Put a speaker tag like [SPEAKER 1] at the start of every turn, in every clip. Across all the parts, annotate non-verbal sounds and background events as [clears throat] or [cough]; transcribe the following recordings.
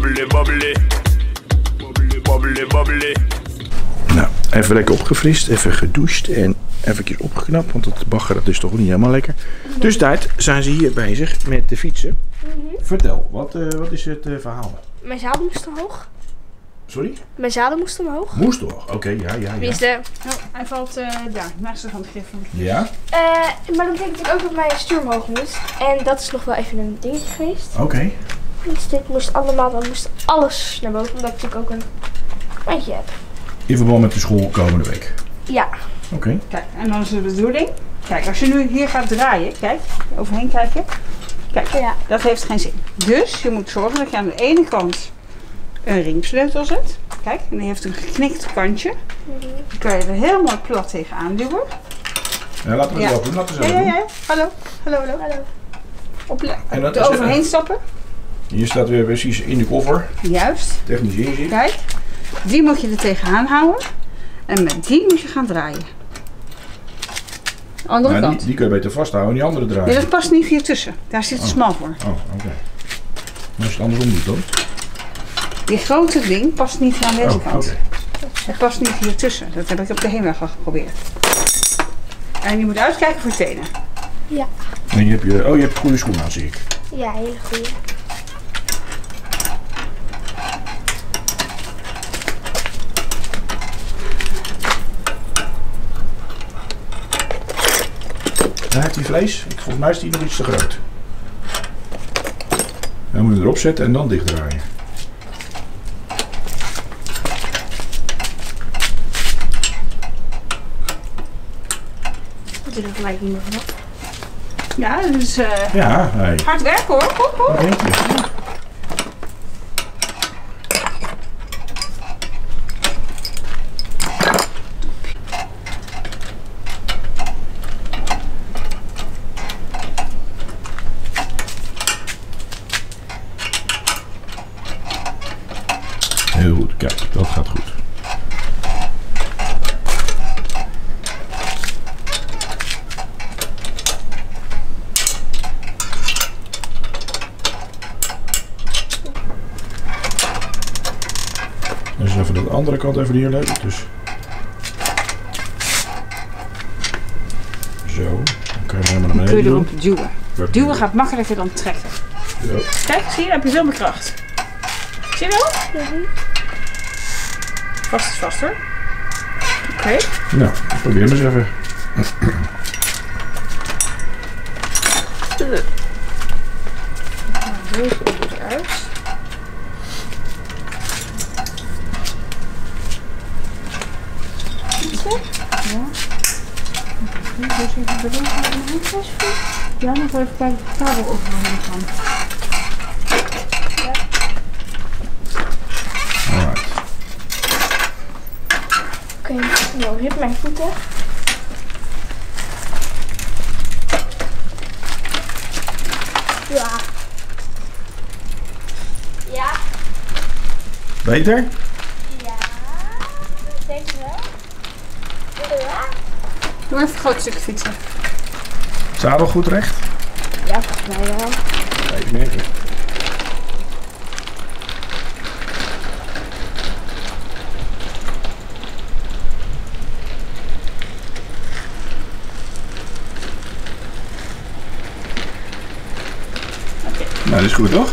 [SPEAKER 1] Bubbly, bubbly. Bubbly, bubbly, bubbly.
[SPEAKER 2] Nou, even lekker opgefrist, even gedoucht en even opgeknapt, want het bagger dat is toch niet helemaal lekker. Dus tijd zijn ze hier bezig met de fietsen. Vertel, wat, eh, wat is het eh, verhaal?
[SPEAKER 3] Mijn zadel moest omhoog.
[SPEAKER 2] Sorry?
[SPEAKER 3] Mijn zadel moest omhoog.
[SPEAKER 2] Moest toch? Oké, ja, ja, ja.
[SPEAKER 3] Tenminste,
[SPEAKER 4] Oh, hij valt eh, daar, naast de handgriffel.
[SPEAKER 2] Ja?
[SPEAKER 3] eh, maar dat betekent ook dat mijn stuur omhoog moest. En dat is nog wel even een dingetje geweest.
[SPEAKER 2] Oké.
[SPEAKER 3] Dus dit moest allemaal, dan moest alles naar boven. Omdat ik natuurlijk ook een mandje heb.
[SPEAKER 2] In verband met de school komende week.
[SPEAKER 3] Ja.
[SPEAKER 2] Oké.
[SPEAKER 4] Kijk, en dan is de bedoeling. Kijk, als je nu hier gaat draaien, kijk, overheen kijken. Kijk,
[SPEAKER 3] Ja.
[SPEAKER 4] dat heeft geen zin. Dus je moet zorgen dat je aan de ene kant een ringsleutel zet. Kijk, en die heeft een geknikt kantje. Die kan je er heel mooi plat tegenaan duwen.
[SPEAKER 2] Ja, laten we het
[SPEAKER 4] Ja.
[SPEAKER 2] wel doen. Laten we
[SPEAKER 4] Ja, ja,
[SPEAKER 2] zo doen.
[SPEAKER 4] ja. Hallo, hallo, hallo.
[SPEAKER 3] Hallo.
[SPEAKER 4] Op,
[SPEAKER 2] En dat
[SPEAKER 4] er
[SPEAKER 2] is-
[SPEAKER 4] overheen stappen.
[SPEAKER 2] Hier staat weer precies in de koffer.
[SPEAKER 4] Juist.
[SPEAKER 2] Technisch inzicht.
[SPEAKER 4] Kijk, die moet je er tegenaan houden. En met die moet je gaan draaien. Andere
[SPEAKER 2] Maar
[SPEAKER 4] kant.
[SPEAKER 2] die, die kun je beter vasthouden en die andere
[SPEAKER 4] Nee,
[SPEAKER 2] draaien.
[SPEAKER 4] dat past niet hier tussen. Daar zit het
[SPEAKER 2] Oh.
[SPEAKER 4] smal voor.
[SPEAKER 2] Oh, oké. Maar als je het andersom doet dan?
[SPEAKER 4] Die grote ding past niet aan deze
[SPEAKER 2] Oh,
[SPEAKER 4] kant.
[SPEAKER 2] oké.
[SPEAKER 4] Het past niet hier tussen. Dat heb ik op de heenweg al geprobeerd. En je moet uitkijken voor tenen.
[SPEAKER 3] Ja.
[SPEAKER 2] En je hebt je, oh, je hebt goede schoenen aan, zie ik.
[SPEAKER 3] Ja, hele goede.
[SPEAKER 2] Daar heeft hij vlees. Ik, volgens mij is die nog iets te groot. Dan moet je erop zetten en dan dichtdraaien.
[SPEAKER 3] Dat doe ik gelijk niet meer vanaf.
[SPEAKER 4] Ja, is eh,
[SPEAKER 2] Ja, hey.
[SPEAKER 4] hard werken hoor.
[SPEAKER 2] Nog eentje. Heel goed, kijk, dat gaat goed. Dus even de andere kant even neerleggen. Dus. Zo, dan kan je hem helemaal naar
[SPEAKER 4] Kun je
[SPEAKER 2] beneden doen.
[SPEAKER 4] erop duwen. Duwen gaat makkelijker dan trekken.
[SPEAKER 2] Zo.
[SPEAKER 4] Kijk, zie je, dan heb je veel meer kracht. Zie je wel? Vast is vast hoor. Oké.
[SPEAKER 2] Nou, probeer hem eens even.
[SPEAKER 4] Deze komt eruit. Ja, nog even kijken of de kabel overheen kan.
[SPEAKER 2] Alright.
[SPEAKER 3] Oké, nou, rip mijn voeten. Ja. Ja.
[SPEAKER 2] Beter?
[SPEAKER 3] Ja. Denk je wel? Ja.
[SPEAKER 4] Doe even een groot stukje fietsen.
[SPEAKER 2] Zadel goed recht?
[SPEAKER 3] Ja, mij wel.
[SPEAKER 2] Even merken. Nou, dat is goed toch?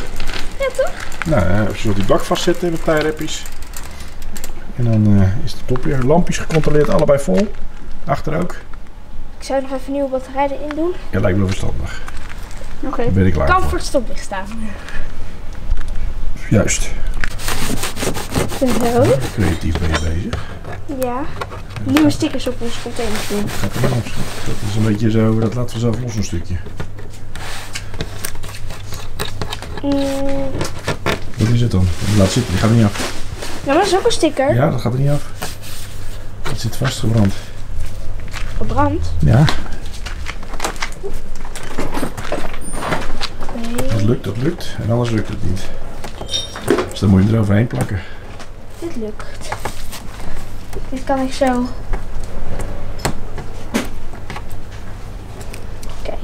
[SPEAKER 3] Ja, toch?
[SPEAKER 2] Nou, even zo die bak vastzetten met tijreppies. En dan eh, is de top weer. Lampjes gecontroleerd, allebei vol. Achter ook.
[SPEAKER 3] Ik zou nog even nieuwe batterij erin doen.
[SPEAKER 2] Ja, lijkt me wel verstandig. Ben ik klaar
[SPEAKER 3] Kan
[SPEAKER 2] voor.
[SPEAKER 3] stoplicht staan.
[SPEAKER 2] Juist.
[SPEAKER 3] Zo.
[SPEAKER 2] Creatief ben je bezig.
[SPEAKER 3] Ja. Nieuwe stickers op onze containers doen.
[SPEAKER 2] Er. Dat is een beetje zo, dat laten we zelf los een stukje.
[SPEAKER 3] Mm,
[SPEAKER 2] Wat is het dan? Laat zitten, die gaat er niet af.
[SPEAKER 3] ja, maar dat is ook een sticker.
[SPEAKER 2] Ja, dat gaat er niet af. Het zit vastgebrand.
[SPEAKER 3] Verbrand.
[SPEAKER 2] Ja,
[SPEAKER 3] Nee,
[SPEAKER 2] dat lukt, dat lukt. En anders lukt het niet. Dus dan moet je hem eroverheen plakken.
[SPEAKER 3] dit lukt. Dit kan ik zo. Kijk.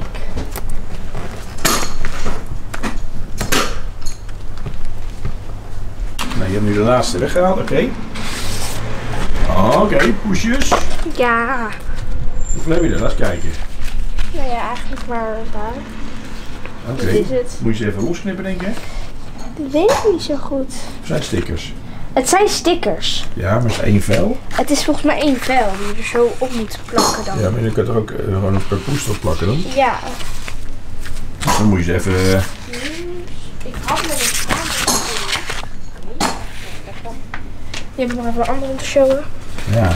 [SPEAKER 2] je hebt nu de laatste weggehaald, oké. Oké, poesjes.
[SPEAKER 3] Ja.
[SPEAKER 2] Hoeveel heb je er? Laat eens kijken.
[SPEAKER 3] Nou ja, eigenlijk maar daar.
[SPEAKER 2] Oké.
[SPEAKER 3] Dit is het.
[SPEAKER 2] Moet je ze even losknippen, denk ik?
[SPEAKER 3] Dat weet ik niet zo goed.
[SPEAKER 2] Of zijn het stickers?
[SPEAKER 3] Het zijn stickers.
[SPEAKER 2] Ja, maar het is één vel.
[SPEAKER 3] Het is volgens mij één vel die je er zo op moet plakken dan.
[SPEAKER 2] Ja, maar je kunt er ook eh, gewoon een parcours op plakken dan.
[SPEAKER 3] Ja.
[SPEAKER 2] Dan moet je ze even... eh,
[SPEAKER 3] Ik had me het Je hebt nog even een andere om te showen.
[SPEAKER 2] Ja.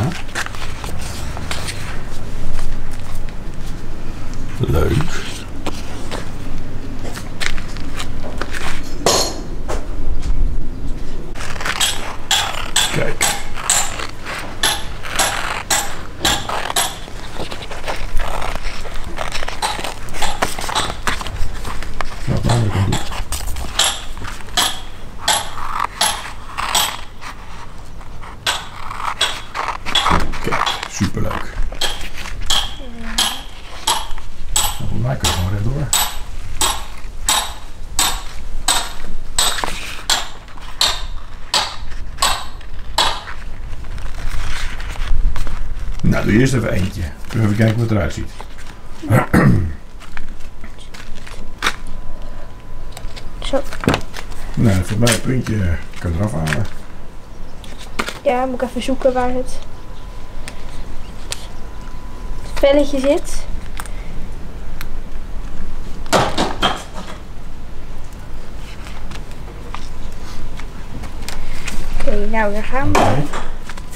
[SPEAKER 2] Leuk. Kijk. Wat de andere kant doet. Kijk, superleuk. Nou, voor mij kun je gewoon rechtdoor. Nou, doe eerst even eentje. Even kijken hoe het eruit ziet.
[SPEAKER 3] Zo.
[SPEAKER 2] Nou, volgens mij een puntje kan eraf halen.
[SPEAKER 3] Ja, moet ik even zoeken waar het, het velletje zit. Oké, nou daar gaan we.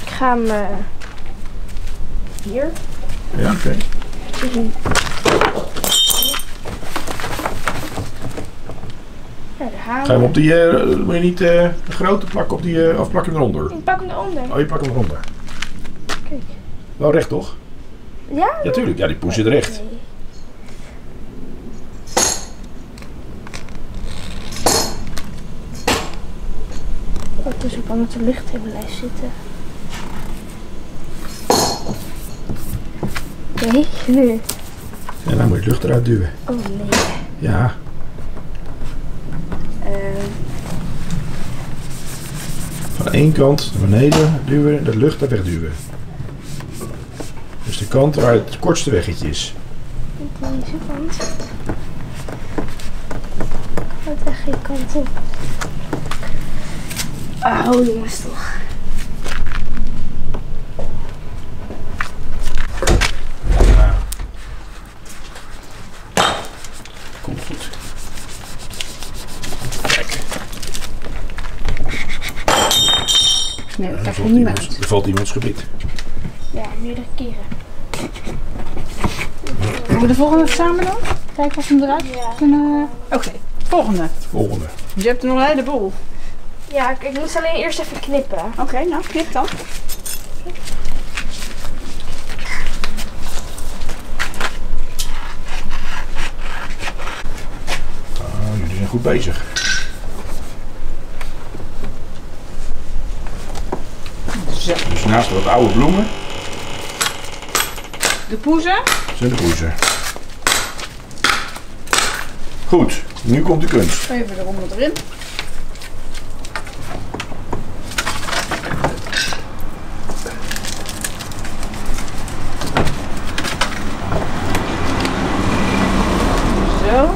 [SPEAKER 3] Ik ga hem eh, hier.
[SPEAKER 2] Ja, oké.
[SPEAKER 3] Ja, daar gaan
[SPEAKER 2] Ga je hem op die, eh, moet je niet eh, de grote plakken op die, eh, of plak je hem eronder?
[SPEAKER 3] Ik pak hem eronder.
[SPEAKER 2] Oh, je plakt hem eronder.
[SPEAKER 3] Kijk.
[SPEAKER 2] Wel recht, toch?
[SPEAKER 3] Ja?
[SPEAKER 2] Ja, tuurlijk. Ja, die poes zit recht.
[SPEAKER 3] Nee. Oh, dus ik kan met de lucht in blijven zitten. Nee.
[SPEAKER 2] En dan moet je lucht eruit duwen.
[SPEAKER 3] Oh nee.
[SPEAKER 2] Ja.
[SPEAKER 3] Ehm,
[SPEAKER 2] Van één kant naar beneden duwen, de lucht er wegduwen. Dus de kant waar het kortste weggetje is.
[SPEAKER 3] deze kant. Gaat echt geen kant op. Oh jongens toch.
[SPEAKER 2] Er
[SPEAKER 4] je
[SPEAKER 2] valt,
[SPEAKER 4] niet
[SPEAKER 2] iemands,
[SPEAKER 4] uit.
[SPEAKER 2] er valt iemands gebied.
[SPEAKER 3] Ja, meerdere keren.
[SPEAKER 4] Doen we de volgende samen dan? Kijken of we hem eruit
[SPEAKER 3] Ja.
[SPEAKER 4] kunnen... Oké, volgende.
[SPEAKER 2] Volgende.
[SPEAKER 4] Dus je hebt er nog een heleboel.
[SPEAKER 3] Ja, ik, ik moest alleen eerst even knippen.
[SPEAKER 4] Oké, nou knip dan.
[SPEAKER 2] Ah, jullie zijn goed bezig. Naast wat oude bloemen
[SPEAKER 4] De poezen.
[SPEAKER 2] zijn de poezen. Goed, nu komt de kunst.
[SPEAKER 4] Even eronder erin. Zo.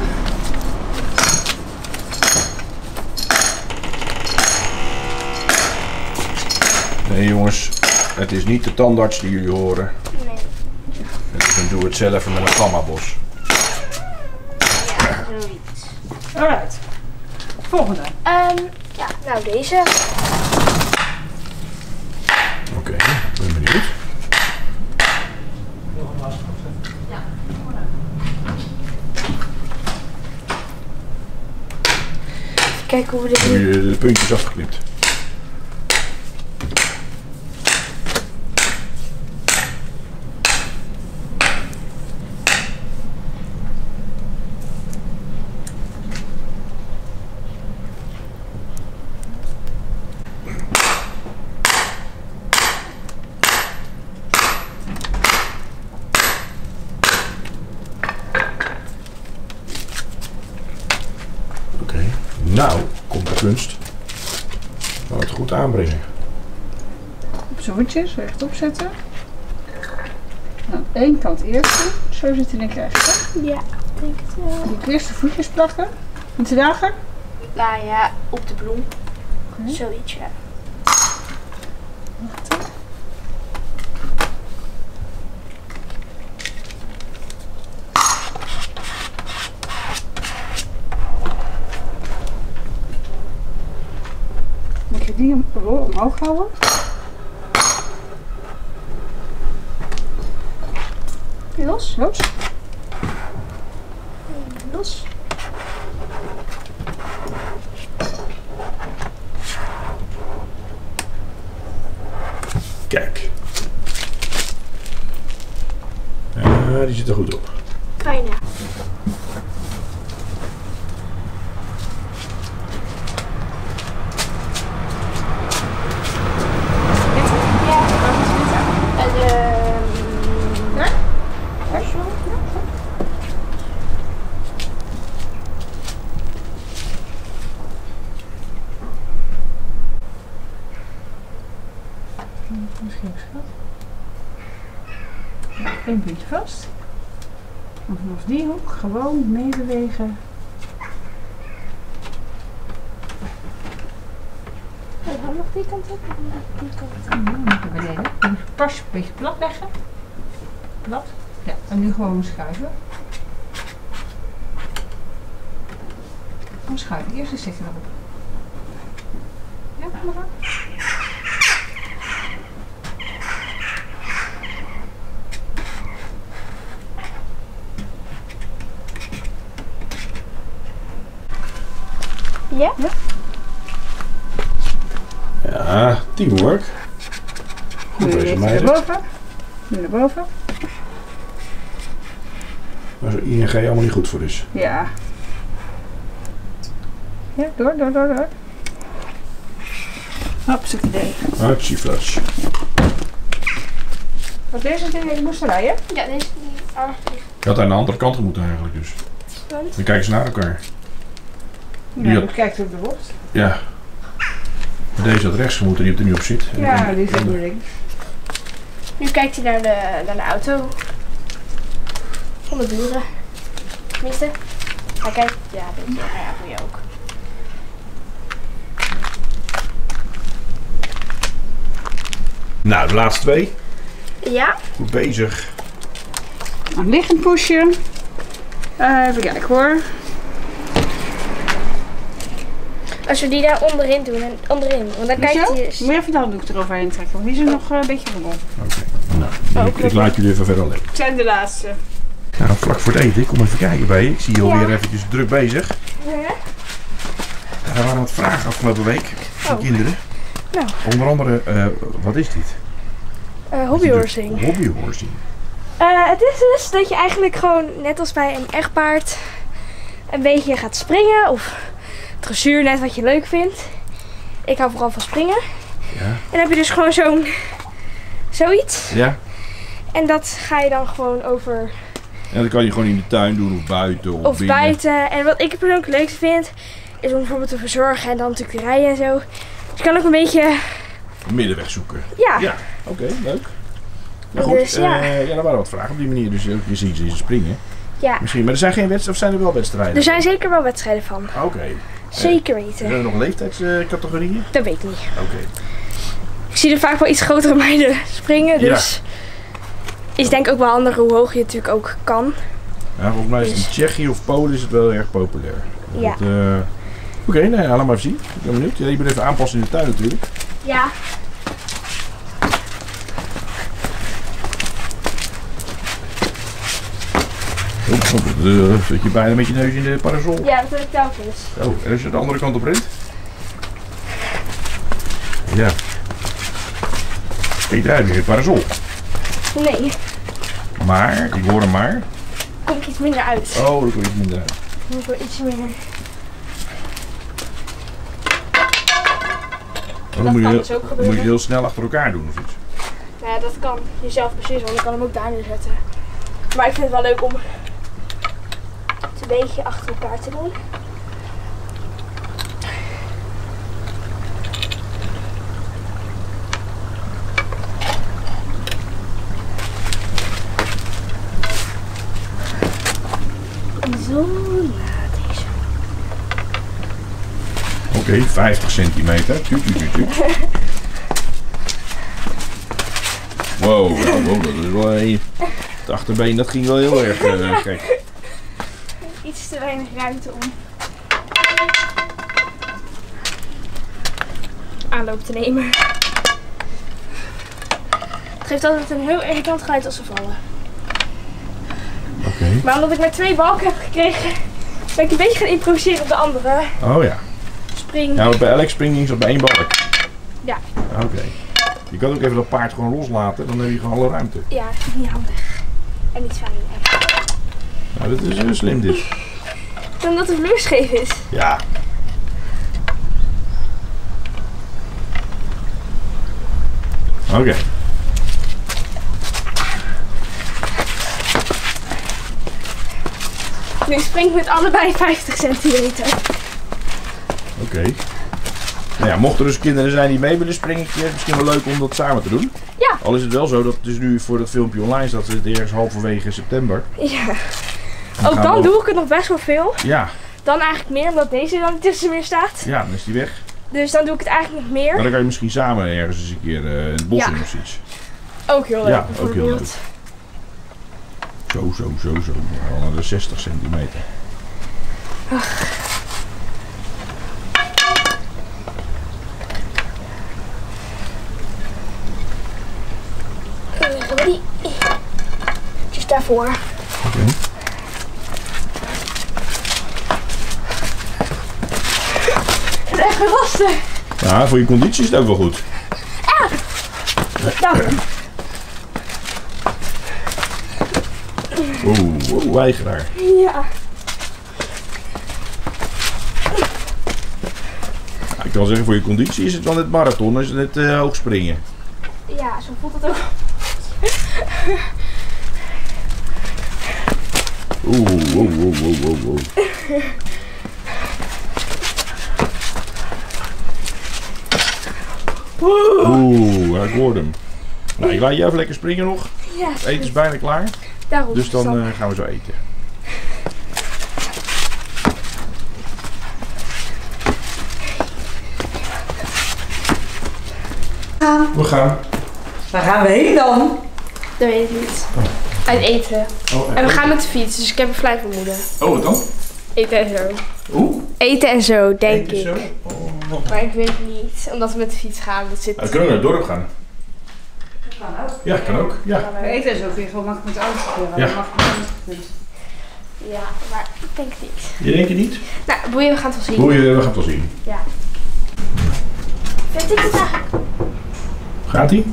[SPEAKER 2] Nee jongens, het is niet de tandarts die jullie horen.
[SPEAKER 3] Nee.
[SPEAKER 2] Het is een doe-het-zelf met een gammabos.
[SPEAKER 3] Ja, zoiets.
[SPEAKER 4] Alright. Volgende.
[SPEAKER 3] Ehm, ja, nou deze.
[SPEAKER 2] Oké, ik ben benieuwd.
[SPEAKER 3] Kijken hoe we dit
[SPEAKER 2] Hebben
[SPEAKER 3] nu...
[SPEAKER 2] jullie de puntjes afgeknipt? Oké, nou komt de kunst. Laat het goed aanbrengen.
[SPEAKER 4] Voetjes rechtop zetten. Aan één kant eerst doen. Zo zit hij in krijg je.
[SPEAKER 3] Ja, ik denk het wel.
[SPEAKER 4] Die eerste voetjes plakken. Met de dagen.
[SPEAKER 3] Nou ja, op de bloem.
[SPEAKER 4] Oké.
[SPEAKER 3] Zoiets, ja.
[SPEAKER 4] Moet je die om- omhoog houden.
[SPEAKER 3] Los,
[SPEAKER 4] Los.
[SPEAKER 2] Kijk. Ja, die zit er goed op.
[SPEAKER 3] Bijna. Ja. En ehm
[SPEAKER 4] Ja?
[SPEAKER 3] waar is zo?
[SPEAKER 4] Misschien schat. Ja, Eén puntje vast. En vanaf die hoek gewoon meebewegen.
[SPEAKER 3] Oh, dan nog die kant op. en dan Die kant.
[SPEAKER 4] Dan naar beneden. En pas een beetje plat leggen. Plat. Ja, en nu gewoon schuiven. Dan schuiven. Eerst de sticker erop. Ja, kom maar
[SPEAKER 3] Ja?
[SPEAKER 2] Ja, teamwork. Goed bezig,
[SPEAKER 4] weer
[SPEAKER 2] meiden.
[SPEAKER 4] naar boven. Nu naar boven.
[SPEAKER 2] Waar zo ING allemaal niet goed voor is.
[SPEAKER 4] Ja. Ja, door, door, door, door. Hopsakee.
[SPEAKER 2] Hartstieflas.
[SPEAKER 4] Wat deze dingen, je moest rijden?
[SPEAKER 3] Ja, deze die aangevliegd.
[SPEAKER 2] Je had aan de andere kant moeten eigenlijk dus. Dan kijken ze naar elkaar.
[SPEAKER 4] Je kijkt op de bocht.
[SPEAKER 2] Ja. Deze had rechts gemoeten, die hebt er nu op zit. En
[SPEAKER 4] Ja, die zit nu links.
[SPEAKER 3] Nu kijkt hij naar de, naar de auto. Van de buren. Tenminste. Hij kijkt, ja, weet je, nou ja, doe je ook.
[SPEAKER 2] Nou, de laatste twee.
[SPEAKER 3] Ja?
[SPEAKER 2] Goed bezig.
[SPEAKER 4] Een liggend poesje. Eh, even kijken hoor.
[SPEAKER 3] Als we die daar onderin doen en onderin, want dan kijkt hij dus.
[SPEAKER 4] Moet je even de handdoek eroverheen trekken, want die is nog eh, een beetje rommel.
[SPEAKER 2] Oké. Nou, ik, ik laat jullie even verder alleen.
[SPEAKER 4] Het zijn de laatste.
[SPEAKER 2] Nou, vlak voor het eten. Ik kom even kijken bij je. Ik zie je
[SPEAKER 3] Ja.
[SPEAKER 2] alweer eventjes druk bezig.
[SPEAKER 3] Ja?
[SPEAKER 2] Er waren wat vragen afgelopen week van
[SPEAKER 3] Oh.
[SPEAKER 2] kinderen.
[SPEAKER 3] Nou.
[SPEAKER 2] Onder andere, eh, wat is dit?
[SPEAKER 3] Uh, hobbyhorsing.
[SPEAKER 2] Hobbyhorsing.
[SPEAKER 3] Eh, het is dus dat je eigenlijk gewoon, net als bij een echtpaard, een beetje gaat springen. Of dressuur, net wat je leuk vindt. Ik hou vooral van springen.
[SPEAKER 2] Ja.
[SPEAKER 3] En dan heb je dus gewoon zo'n, zoiets.
[SPEAKER 2] Ja.
[SPEAKER 3] En dat ga je dan gewoon over,
[SPEAKER 2] En dat kan je gewoon in de tuin doen of buiten of,
[SPEAKER 3] of
[SPEAKER 2] binnen.
[SPEAKER 3] buiten. En wat ik persoonlijk het leukste vind, is om bijvoorbeeld te verzorgen en dan natuurlijk te rijden en zo. Dus je kan ook een beetje,
[SPEAKER 2] Een middenweg zoeken.
[SPEAKER 3] ja,
[SPEAKER 2] Ja, oké, leuk. Nou goed,
[SPEAKER 3] Dus, ja.
[SPEAKER 2] eh, ja, er waren wat vragen op die manier. Dus ook je ziet ze springen.
[SPEAKER 3] ja.
[SPEAKER 2] Misschien, maar er zijn geen wedstrijden of zijn er wel wedstrijden?
[SPEAKER 3] Er zijn zeker wel wedstrijden van.
[SPEAKER 2] Oké.
[SPEAKER 3] Zeker
[SPEAKER 2] Zijn
[SPEAKER 3] weten.
[SPEAKER 2] er nog leeftijdscategorieën?
[SPEAKER 3] Dat weet ik niet.
[SPEAKER 2] Oké.
[SPEAKER 3] Ik zie er vaak wel iets grotere [laughs] meiden springen,
[SPEAKER 2] Ja.
[SPEAKER 3] dus is denk ik ook wel handig hoe hoog je natuurlijk ook kan.
[SPEAKER 2] Ja, volgens mij is het in Tsjechië of Polen is het wel erg populair.
[SPEAKER 3] Ja.
[SPEAKER 2] Eh, Oké, nou ja, laat maar even zien. Ik ben benieuwd. Ja, je moet even aanpassen in de tuin natuurlijk.
[SPEAKER 3] Ja.
[SPEAKER 2] Oh, oh, uh, zit je bijna met je neus in de parasol.
[SPEAKER 3] Ja, dat heb ik telkens.
[SPEAKER 2] Oh, en als je de andere kant op rent? Ja. Kijk, daar heb je geen parasol.
[SPEAKER 3] Nee,
[SPEAKER 2] Maar, ik hoor hem maar.
[SPEAKER 3] komt iets minder uit.
[SPEAKER 2] Oh, daar kom je minder uit.
[SPEAKER 3] Moet wel iets meer.
[SPEAKER 2] Dan
[SPEAKER 3] Dat
[SPEAKER 2] moet je,
[SPEAKER 3] dus ook
[SPEAKER 2] dan
[SPEAKER 3] gebeuren.
[SPEAKER 2] moet je heel snel achter elkaar doen of iets.
[SPEAKER 3] Nou ja, dat kan je zelf beslissen, want ik kan hem ook daar neerzetten. Maar ik vind het wel leuk om een beetje achter elkaar te doen. Zo, ja, deze.
[SPEAKER 2] Oké, okay, 50 centimeter. Tuut, tuut, tuut. Wow, wow, dat is wel een... Het achterbeen, dat ging wel heel erg uh, gek.
[SPEAKER 3] Iets te weinig ruimte om aanloop te nemen. Het geeft altijd een heel irritant geluid als ze vallen.
[SPEAKER 2] Oké.
[SPEAKER 3] Maar omdat ik maar twee balken heb gekregen, ben ik een beetje gaan improviseren op de andere.
[SPEAKER 2] Oh ja.
[SPEAKER 3] Spring.
[SPEAKER 2] Ja, want bij elk dat bij één balk.
[SPEAKER 3] Ja.
[SPEAKER 2] Oké. Je kan ook even dat paard gewoon loslaten, dan heb je gewoon alle ruimte.
[SPEAKER 3] Ja, dat is niet handig. En niet fijn.
[SPEAKER 2] Nou, dat is heel slim dit.
[SPEAKER 3] Omdat de vloer scheef is.
[SPEAKER 2] Ja. Oké.
[SPEAKER 3] Nu spring ik met allebei 50 centimeter.
[SPEAKER 2] Oké. Nou ja, mochten er dus kinderen zijn die mee willen springen, is het misschien wel leuk om dat samen te doen.
[SPEAKER 3] Ja.
[SPEAKER 2] Al is het wel zo dat het dus nu voor dat filmpje online staat, het ergens halverwege september.
[SPEAKER 3] Ja.
[SPEAKER 2] Dan
[SPEAKER 3] Ook dan
[SPEAKER 2] we-
[SPEAKER 3] doe ik het nog best wel veel.
[SPEAKER 2] Ja,
[SPEAKER 3] Dan eigenlijk meer, omdat deze dan tussen meer staat.
[SPEAKER 2] ja, dan is die weg.
[SPEAKER 3] Dus dan doe ik het eigenlijk nog
[SPEAKER 2] Maar
[SPEAKER 3] meer.
[SPEAKER 2] dan kan je misschien samen ergens eens een keer eh, in het bos
[SPEAKER 3] Ja.
[SPEAKER 2] in of iets.
[SPEAKER 3] Ook heel leuk
[SPEAKER 2] Ja, ook heel leuk. Zo, zo, zo, zo. Al naar de 60 centimeter.
[SPEAKER 3] We die dus daarvoor.
[SPEAKER 2] Oké.
[SPEAKER 3] Het is echt weer lastig. [laughs]
[SPEAKER 2] Ja, voor je conditie is het ook wel goed.
[SPEAKER 3] Dank.
[SPEAKER 2] Oeh, oeh, weigeraar.
[SPEAKER 3] Ja.
[SPEAKER 2] Ja, ik kan zeggen, voor je conditie is het wel net marathon, is het net eh, hoog springen.
[SPEAKER 3] Ja, zo voelt het ook.
[SPEAKER 2] Oeh, oeh, oeh, oeh, oeh, oeh. Ik hoorde hem. Nou, ik laat je even lekker springen nog.
[SPEAKER 3] Ja,
[SPEAKER 2] Het eten is bijna klaar.
[SPEAKER 3] daarom.
[SPEAKER 2] Dus dan eh, gaan we zo eten. We gaan.
[SPEAKER 4] Waar gaan we heen dan?
[SPEAKER 3] Dat weet ik niet. Uit eten.
[SPEAKER 2] Oh,
[SPEAKER 3] En we gaan met de fiets, dus ik heb een flauw vermoeden.
[SPEAKER 2] Oh, wat dan?
[SPEAKER 3] Eten en zo.
[SPEAKER 2] Oeh,
[SPEAKER 3] Eten en zo, denk
[SPEAKER 2] eten
[SPEAKER 3] ik.
[SPEAKER 2] zo. Oh.
[SPEAKER 3] Maar ik weet het omdat we met de fiets gaan. Dat zit...
[SPEAKER 2] We kunnen naar het dorp gaan.
[SPEAKER 4] Kan ook.
[SPEAKER 2] Ja, kan ook. Ja.
[SPEAKER 4] We
[SPEAKER 3] we-
[SPEAKER 4] eten is ook weer gewoon makkelijk met de auto.
[SPEAKER 2] Ja.
[SPEAKER 4] Dat
[SPEAKER 3] Ja, maar ik denk het niet.
[SPEAKER 2] Je denkt het niet?
[SPEAKER 3] Nou, boeien, we gaan het wel zien.
[SPEAKER 2] Hoe je, we gaan het wel zien.
[SPEAKER 3] Vind ik het eigenlijk
[SPEAKER 2] Gaat ie?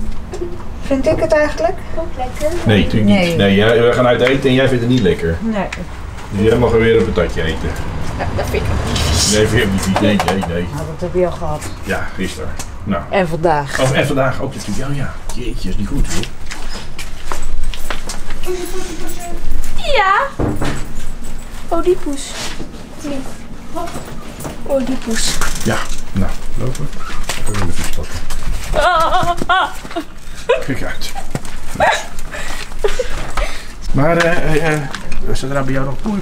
[SPEAKER 4] Vind ik het eigenlijk?
[SPEAKER 3] ook lekker?
[SPEAKER 2] Nee, natuurlijk niet.
[SPEAKER 4] Nee.
[SPEAKER 2] Nee, jij- we gaan uit eten en jij vindt het niet lekker.
[SPEAKER 4] Nee.
[SPEAKER 2] Dus jij mag weer een patatje eten.
[SPEAKER 3] Ja, dat vind ik ook niet.
[SPEAKER 2] Nee, vind je niet vies? Nee, nee, nee.
[SPEAKER 4] Nou, dat heb je al gehad.
[SPEAKER 2] Ja, gisteren. Nou.
[SPEAKER 4] En vandaag.
[SPEAKER 2] Oh, en vandaag ook natuurlijk. Oh ja, jeetje, is niet goed hoor.
[SPEAKER 3] Ja! Oh, die poes. Nee. Oh, die poes.
[SPEAKER 2] Ja, nou, lopen. Even in de fiets pakken. Kijk uit. [laughs] Maar, eh, eh, eh, staat er nou bij jou nog poe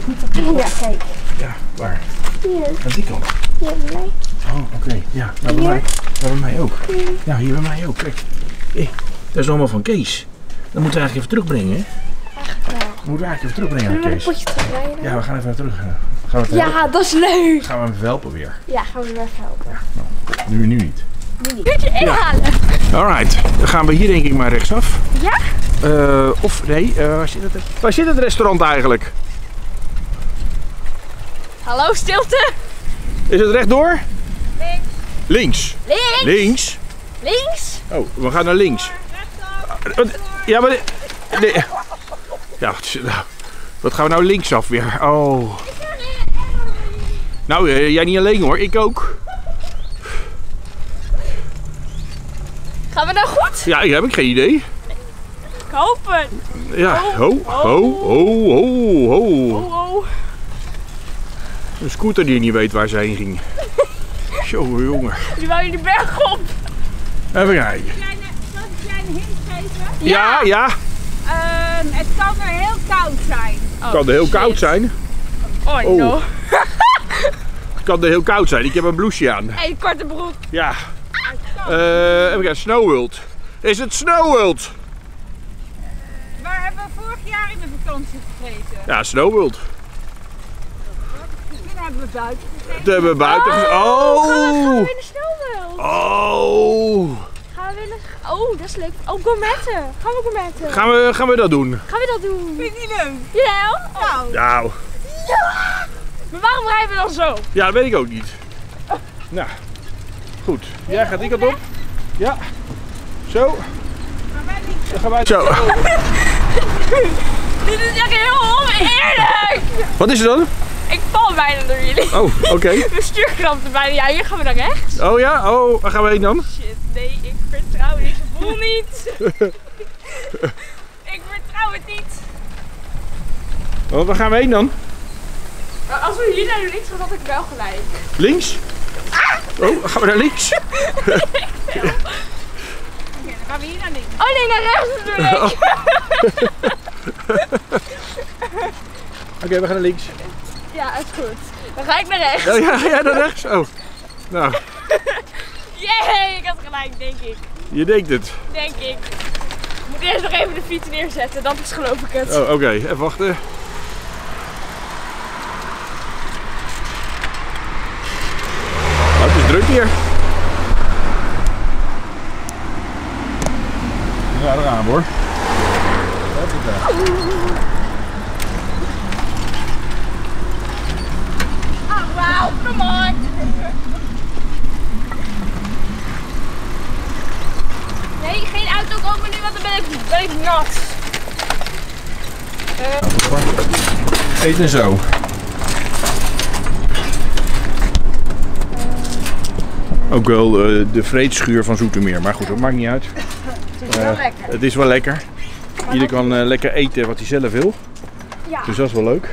[SPEAKER 3] Ja, kijk.
[SPEAKER 2] Ja, waar?
[SPEAKER 3] Hier,
[SPEAKER 2] Aan die kant.
[SPEAKER 3] hier bij mij.
[SPEAKER 2] Oh, oké. Ja, nou bij mij. Ja, bij mij ook. Ja, hier bij mij ook. Kijk. Hé, dat is allemaal van Kees. Dat moeten we eigenlijk even terugbrengen, hè?
[SPEAKER 3] Eigenlijk wel.
[SPEAKER 2] Dat moeten we eigenlijk even terugbrengen aan
[SPEAKER 3] we
[SPEAKER 2] Kees.
[SPEAKER 3] potje terugrijden?
[SPEAKER 2] Ja, we gaan even naar terug. Gaan we,
[SPEAKER 3] Ja, dat is leuk.
[SPEAKER 2] gaan we hem even helpen weer?
[SPEAKER 3] Ja, gaan we hem even helpen.
[SPEAKER 2] Nu, nu niet.
[SPEAKER 3] Nu niet. Uurtje inhalen.
[SPEAKER 2] Alright, dan gaan we hier denk ik maar rechtsaf.
[SPEAKER 3] Ja?
[SPEAKER 2] Eh, of nee, eh, waar, zit het, waar zit het restaurant eigenlijk?
[SPEAKER 3] Hallo, stilte.
[SPEAKER 2] Is het rechtdoor? Links.
[SPEAKER 3] Links.
[SPEAKER 2] Links?
[SPEAKER 3] Links.
[SPEAKER 2] Oh, we gaan naar links. Ja, maar... Nee. Ja, wat is- nou, wat gaan we nou linksaf weer? Oh. Nou, eh, jij niet alleen hoor, ik ook.
[SPEAKER 3] Gaan we nou goed?
[SPEAKER 2] Ja, ik heb ik geen idee.
[SPEAKER 3] Ik hoop het.
[SPEAKER 2] Ja, ho, ho, ho, ho, ho.
[SPEAKER 3] Oh, oh.
[SPEAKER 2] Een scooter die niet weet waar ze heen ging. [laughs] Jongen, jongen.
[SPEAKER 3] Die wou je de berg op.
[SPEAKER 2] Even kijken.
[SPEAKER 5] kleine, zal ik een kleine hint geven?
[SPEAKER 2] Ja, ja.
[SPEAKER 5] Ehm, het kan er heel koud zijn.
[SPEAKER 2] kan heel koud zijn.
[SPEAKER 3] Oh,
[SPEAKER 2] Oh.
[SPEAKER 3] no.
[SPEAKER 2] Het kan er heel koud zijn. Ik heb een blouseje aan.
[SPEAKER 3] Hey, korte broek.
[SPEAKER 2] Ja. Eh even kijken. Snow World. Is het Snow World?
[SPEAKER 5] Waar hebben we vorig jaar in de vakantie gegeten?
[SPEAKER 2] Ja, Snow World.
[SPEAKER 5] Hebben we buiten gegeten.
[SPEAKER 2] Dat hebben we buiten gezet.
[SPEAKER 3] Gaan
[SPEAKER 2] Oh!
[SPEAKER 3] we in de snelweld?
[SPEAKER 2] Oh!
[SPEAKER 3] Gaan we in de... Oh, dat is leuk. Oh, gourmetten. Gaan we gourmetten?
[SPEAKER 2] Gaan we, gaan we dat doen?
[SPEAKER 3] Gaan we dat doen?
[SPEAKER 5] Vind je niet leuk?
[SPEAKER 3] Jawel.
[SPEAKER 5] Nou,
[SPEAKER 2] Nou,
[SPEAKER 3] Maar waarom rijden we dan zo?
[SPEAKER 2] ja, dat weet ik ook niet. Nou, goed. Jij gaat die kant op. Ja. Zo. Dan gaan wij zo. [laughs]
[SPEAKER 3] Dit is echt heel oneerlijk.
[SPEAKER 2] Wat is er dan?
[SPEAKER 3] Ik val bijna door jullie.
[SPEAKER 2] Oh, oké. [laughs]
[SPEAKER 3] Mijn stuur krampte bijna. Ja, hier gaan we naar rechts.
[SPEAKER 2] Oh ja? Oh, waar gaan we heen dan?
[SPEAKER 3] Shit, nee, ik vertrouw deze boel niet. [laughs] ik vertrouw het niet.
[SPEAKER 2] Oh, waar gaan we heen dan?
[SPEAKER 3] Als we hier naar links gaan, had ik wel gelijk.
[SPEAKER 2] Links? Oh, gaan we naar links?
[SPEAKER 5] oké, [laughs] dan gaan we hier naar links.
[SPEAKER 3] Oh nee, naar rechts bedoel ik. [laughs]
[SPEAKER 2] Oké, we gaan naar links.
[SPEAKER 3] Ja, is goed. Dan ga ik naar rechts.
[SPEAKER 2] Oh, ja, ga jij naar rechts? Oh. Nou, [laughs]
[SPEAKER 3] Yay, ik had gelijk, denk ik.
[SPEAKER 2] je denkt het.
[SPEAKER 3] Denk ik. Ik moet eerst nog even de fiets neerzetten, dan pas geloof ik het.
[SPEAKER 2] Oh, oké. Even wachten. Oh, het is druk hier. Ja, daar gaan we hoor.
[SPEAKER 3] Oh, wauw, come on. Nee, geen auto komen nu, want dan ben ik, ben ik nat.
[SPEAKER 2] Eten zo. Ook wel eh, de vreedschuur van Zoetermeer. Maar goed, dat maakt niet uit. [laughs]
[SPEAKER 5] Het is wel lekker.
[SPEAKER 2] Het is wel lekker. Ieder kan eh, lekker eten wat hij zelf wil.
[SPEAKER 3] Ja.
[SPEAKER 2] Dus dat is wel leuk.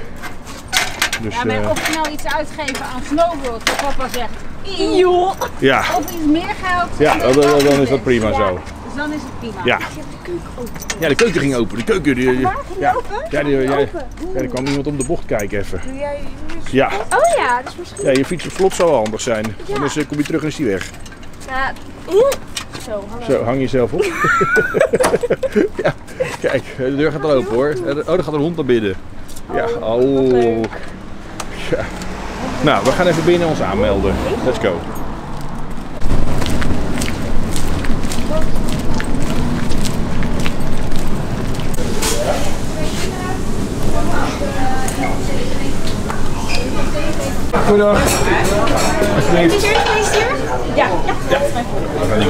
[SPEAKER 2] Dus,
[SPEAKER 5] Ja, maar
[SPEAKER 2] eh,
[SPEAKER 5] of snel iets uitgeven aan Snowworld, dat papa zegt,
[SPEAKER 3] Joh.
[SPEAKER 2] ja,
[SPEAKER 5] of iets meer geld.
[SPEAKER 2] ja dan, dan- dan is dat prima
[SPEAKER 5] Ja,
[SPEAKER 2] zo.
[SPEAKER 5] Dus dan is het prima.
[SPEAKER 2] Ja. Ja, de keuken ging open. De keuken. Die, die- ja. Ja, die, ja, ja, er kwam iemand om de bocht kijken even. Ja,
[SPEAKER 3] Oh ja, dus misschien...
[SPEAKER 2] ja je fiets op slot zou wel handig zijn. Anders eh, kom je terug en is die weg.
[SPEAKER 3] Ja. Zo, hallo.
[SPEAKER 2] Zo, hang jezelf op. [laughs] ja, kijk, de deur gaat al open hoor. Oh, er gaat een hond naar binnen. Ja, oh. Ja. Nou, we gaan even binnen ons aanmelden. Let's go. Goedendag. Alsjeblieft.
[SPEAKER 3] Ja, ja.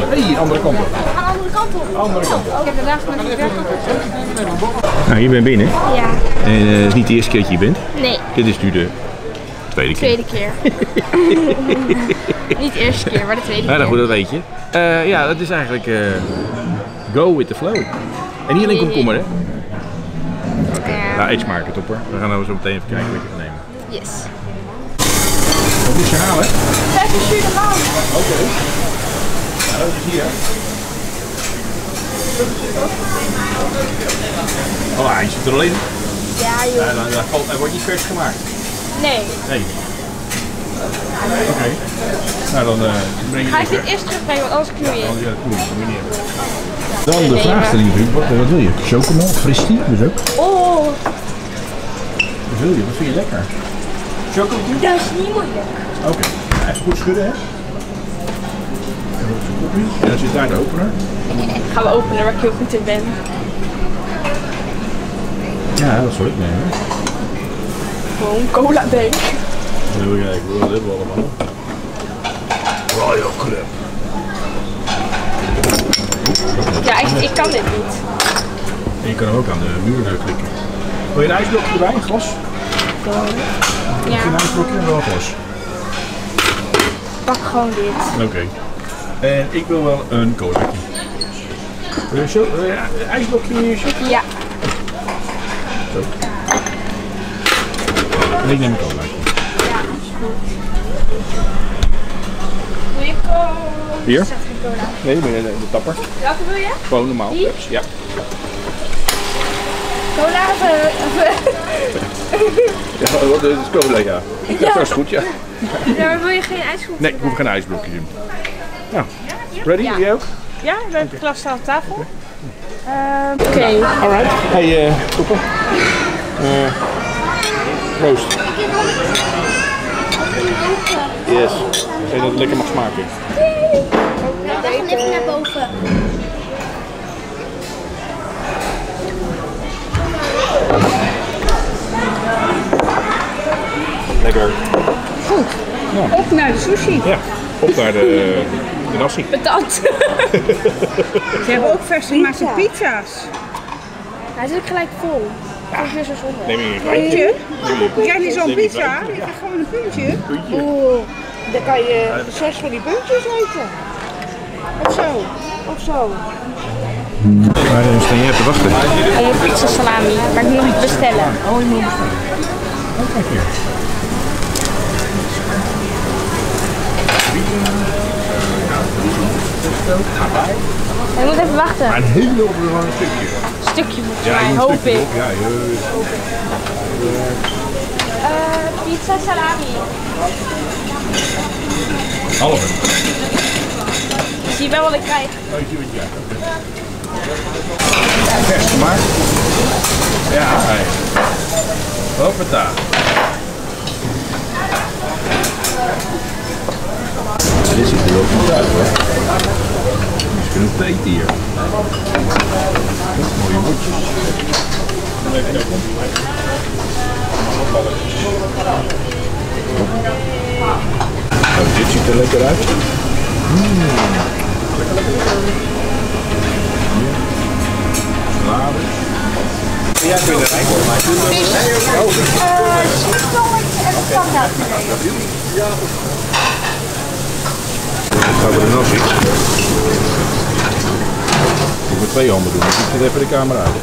[SPEAKER 2] Hey, andere kant op.
[SPEAKER 3] We gaan de andere kant op.
[SPEAKER 2] Andere kant op.
[SPEAKER 5] Ik heb de dag met weg
[SPEAKER 2] Nou, je bent binnen.
[SPEAKER 3] Ja.
[SPEAKER 2] En eh, het is niet de eerste keer dat je hier bent.
[SPEAKER 3] Nee,
[SPEAKER 2] Dit is nu de tweede keer.
[SPEAKER 3] tweede keer. [laughs] Niet de eerste keer, maar de tweede
[SPEAKER 2] Ja, nou
[SPEAKER 3] keer.
[SPEAKER 2] goed, dat weet je. Eh, ja, dat is eigenlijk eh, go with the flow. En niet alleen komkommer, hè?
[SPEAKER 3] Ja.
[SPEAKER 2] Nou, eet smaken, topper. We gaan nou zo meteen even kijken wat je gaat nemen.
[SPEAKER 3] Yes.
[SPEAKER 2] Je halen?
[SPEAKER 3] Zes is jus de.
[SPEAKER 2] Oké. Nou, dat is hier. Oh, hij zit er alleen.
[SPEAKER 3] Ja, joh.
[SPEAKER 2] Ja, dan, dan valt, hij wordt niet vers gemaakt.
[SPEAKER 3] Nee.
[SPEAKER 2] Nee. Oké. Nou, dan eh breng je
[SPEAKER 3] Ga ik dit eerst terugbrengen, want anders knoei je.
[SPEAKER 2] Oh, ja, cool. Dat moet je niet hebben. Dan de vraagstelling, vriend. Wat, wat wil je? Chocomel, fristie, dus ook.
[SPEAKER 3] Oh,
[SPEAKER 2] Wat wil je? Wat vind je lekker? Chocolade?
[SPEAKER 3] dat is niet moeilijk.
[SPEAKER 2] Oké. Nou, even goed schudden, hè? En dan zit daar de opener.
[SPEAKER 3] Gaan we openen waar ik heel goed in ben.
[SPEAKER 2] Ja, dat zal ik nemen.
[SPEAKER 3] Gewoon cola denk.
[SPEAKER 2] Even kijken, wat hebben we allemaal? Royal Club.
[SPEAKER 3] Ja, ik, ik kan dit niet.
[SPEAKER 2] En je kan ook aan de muur klikken. Wil je een ijsblokje erbij, een glas?
[SPEAKER 3] Ja,
[SPEAKER 2] Een ijsblokje en wel glas.
[SPEAKER 3] pak gewoon dit.
[SPEAKER 2] Oké. En ik wil wel een colaatje. Wil je een wil je een ijsblokje chocolade?
[SPEAKER 3] Ja.
[SPEAKER 2] En ik neem een colaatje.
[SPEAKER 3] Doe je cola?
[SPEAKER 2] Hier?
[SPEAKER 3] Zet geen cola.
[SPEAKER 2] Nee, de, de, de tapper.
[SPEAKER 3] Welke wil je?
[SPEAKER 2] Gewoon normaal.
[SPEAKER 3] Die?
[SPEAKER 2] Ja.
[SPEAKER 3] Cola of...
[SPEAKER 2] Ja, wat is cola, ja. Ja, dat is goed, ja.
[SPEAKER 3] ja, maar wil je geen ijsgroep?
[SPEAKER 2] Nee, ik hoef geen ijsblokjes in. Nou, ready? Jij ook?
[SPEAKER 5] Ja, we hebben het glas staat op tafel.
[SPEAKER 3] Oké.
[SPEAKER 2] Alright. Hey, eh, toppen. Eh, proost. Yes. En dat het lekker mag smaken.
[SPEAKER 6] We gaan even naar boven.
[SPEAKER 2] Lekker.
[SPEAKER 4] Op naar de sushi.
[SPEAKER 2] Ja, op naar de, de nasi.
[SPEAKER 3] Bedankt. [laughs]
[SPEAKER 4] Ze hebben ook vers gemaakte pizza's.
[SPEAKER 3] Hij zit ook gelijk vol. Dat is zo zonde.
[SPEAKER 2] Neem je een?
[SPEAKER 4] Puntje? Jij niet zo'n pizza? Je krijgt gewoon een puntje. Oeh, dan kan je zes van die puntjes eten. Of zo. Of zo.
[SPEAKER 2] Waar eh, sta jij te wachten?
[SPEAKER 3] En een pizza salami, maar ik moet bestellen.
[SPEAKER 2] Oh, je moet bestellen. Oh, kijk hier.
[SPEAKER 3] Je moet even wachten.
[SPEAKER 2] Maar een hele opgeruimd stukje.
[SPEAKER 3] Een stukje volgens
[SPEAKER 2] Ja,
[SPEAKER 3] mij, hoop
[SPEAKER 2] stukje
[SPEAKER 3] ik.
[SPEAKER 2] Ja, je-
[SPEAKER 3] Eh, pizza salami.
[SPEAKER 2] halve.
[SPEAKER 3] Ik zie wel wat ik krijg.
[SPEAKER 2] Weet je wat je krijgt? Vers gemaakt. Ja, hey. Hoppata. Dit ziet er ook goed uit hoor. Er is genoeg te eten hier. Mooie bordjes. Oh, dit ziet er lekker uit. Salade. Ja, kun je erin worden. Ik ga voor de nasi. Ik moet twee handen doen, ik zet even de camera uit.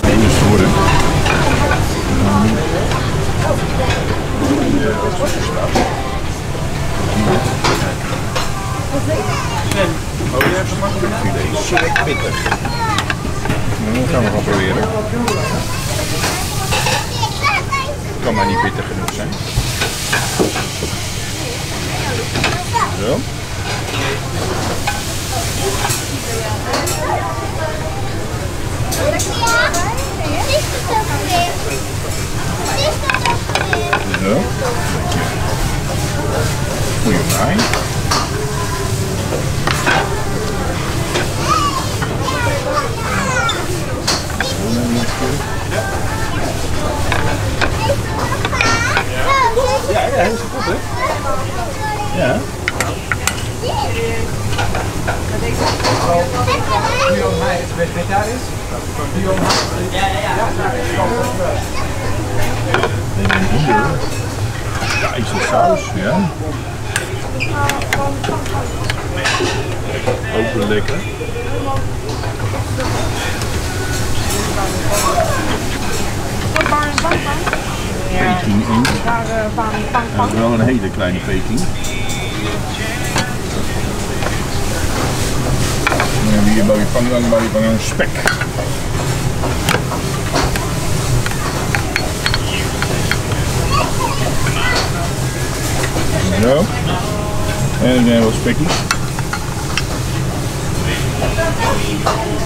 [SPEAKER 2] Het worden. Oh, je pittig. Dat gaan we gewoon proberen. Kan maar niet pittig genoeg zijn. Zo. Thank you.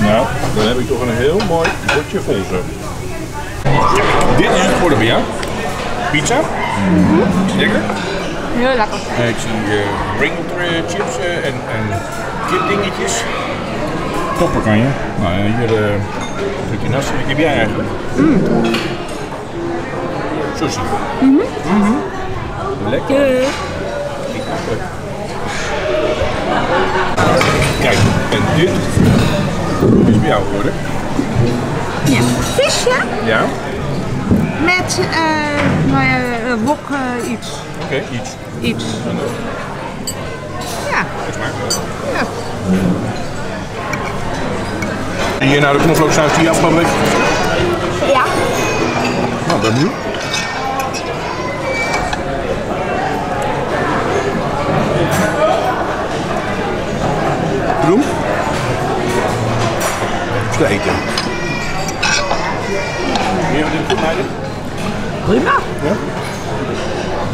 [SPEAKER 2] Nou, dan heb ik toch een heel mooi bordje vol zo. Dit is het geworden bij jou. Pizza. Lekker.
[SPEAKER 3] Heel lekker.
[SPEAKER 2] Eh, ik zie uh, chips eh, en, en kipdingetjes. Topper kan je. Nou ja, hier uh, je nasi. Wat heb jij eigenlijk? Sushi. Lekker. Niet makkelijk. Kijk, en dit is bij jou geworden.
[SPEAKER 4] Visje
[SPEAKER 2] Ja?
[SPEAKER 4] met ja, eh, wok eh, iets.
[SPEAKER 2] Oké, iets.
[SPEAKER 4] Iets. Ja. Ja.
[SPEAKER 2] En hier nou de knoflooksaus die je afgelopen week
[SPEAKER 3] Ja.
[SPEAKER 2] Nou, ben benieuwd. Is te eten. het meiden?
[SPEAKER 4] Prima.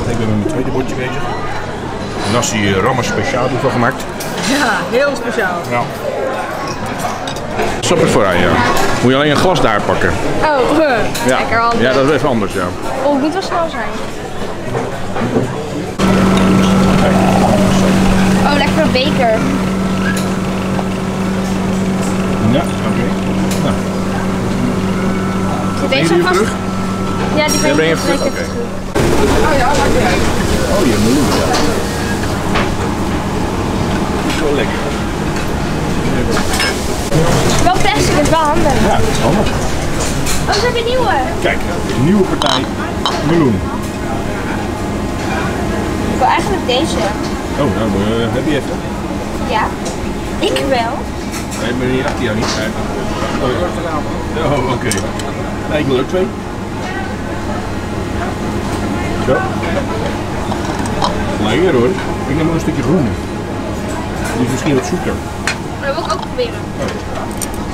[SPEAKER 2] Ik ben met mijn tweede bordje bezig. Nasi rammen speciaal ervan gemaakt.
[SPEAKER 4] Ja, heel speciaal.
[SPEAKER 2] Ja. Stop het vooruit, ja. Moet je alleen een glas daar pakken.
[SPEAKER 3] Oh,
[SPEAKER 2] Ja,
[SPEAKER 3] lekker handig.
[SPEAKER 2] ja dat is even anders, ja.
[SPEAKER 3] Oh, het moet wel snel zijn. Oh, lekker een beker.
[SPEAKER 2] Ja, oké. Nou,
[SPEAKER 3] Zit
[SPEAKER 2] ben je
[SPEAKER 3] deze vast?
[SPEAKER 2] terug?
[SPEAKER 3] Ja, die
[SPEAKER 2] Ja, breng je terug? Oké. Oh, je meloen, ja. Dat is wel lekker.
[SPEAKER 3] Wel plastic, het is wel handig.
[SPEAKER 2] Ja, dat is handig.
[SPEAKER 3] Oh, ze hebben een nieuwe.
[SPEAKER 2] Kijk, een nieuwe partij meloen.
[SPEAKER 3] Ik wil eigenlijk deze.
[SPEAKER 2] Oh, nou, eh, heb je even.
[SPEAKER 3] Ja. Ik wel.
[SPEAKER 2] Nee, maar die achter jou niet. Nee. Oh, ja. oh oké. Nee, ik wil er twee. Zo. Lekker hoor. Ik neem nog een stukje groene. Die is misschien wat zoeter.
[SPEAKER 3] Dat wil ik ook proberen.